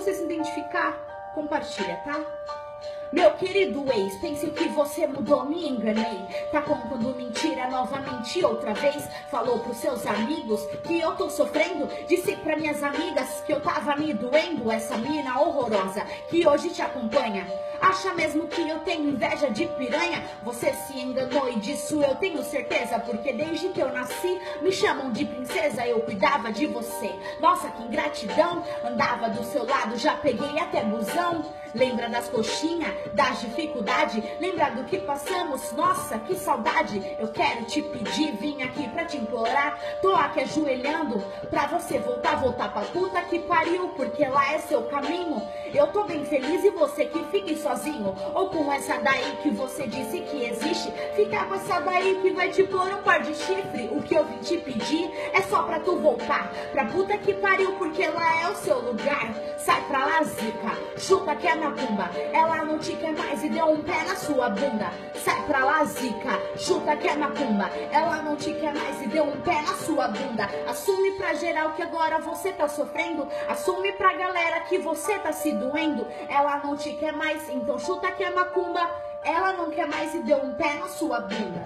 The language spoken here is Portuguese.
você se identificar, compartilha, tá? Meu querido ex, pense que você mudou, me enganei. Tá contando mentira novamente outra vez. Falou pros seus amigos que eu tô sofrendo. Disse pra minhas amigas que eu tava me doendo. Essa mina horrorosa que hoje te acompanha. Acha mesmo que eu tenho inveja de piranha? Você se enganou e disso eu tenho certeza. Porque desde que eu nasci me chamam de princesa. Eu cuidava de você. Nossa, que ingratidão. Andava do seu lado, já peguei até busão. Lembra das coxinhas, das dificuldades? Lembra do que passamos? Nossa, que saudade! Eu quero te pedir, vim aqui pra te implorar. Tô aqui ajoelhando pra você voltar, voltar pra puta que pariu, porque lá é seu caminho. Eu tô bem feliz e você que fique sozinho. Ou com essa daí que você disse que existe. Ficar com essa daí que vai te pôr um par de chifre. O que eu vim te pedir é só pra tu voltar pra puta que pariu, porque lá é o seu lugar. Sai pra lá, zica. Chuta que é macumba. Ela não te quer mais e deu um pé na sua bunda. Sai pra lá, zica. Chuta que é macumba. Ela não te quer mais e deu um pé na sua bunda. Assume pra geral que agora você tá sofrendo. Assume pra galera que você tá se doendo. Ela não te quer mais, então chuta que é macumba. Ela não quer mais e deu um pé na sua bunda.